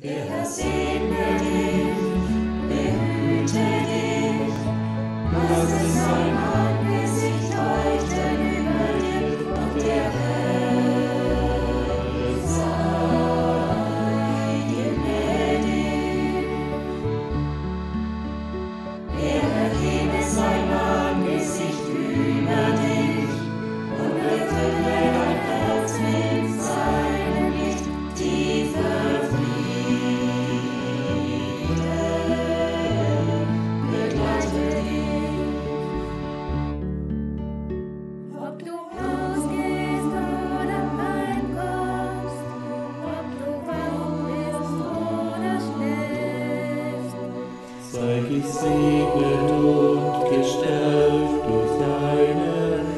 Deja sin sei gesegnet und gestärkt durch deinen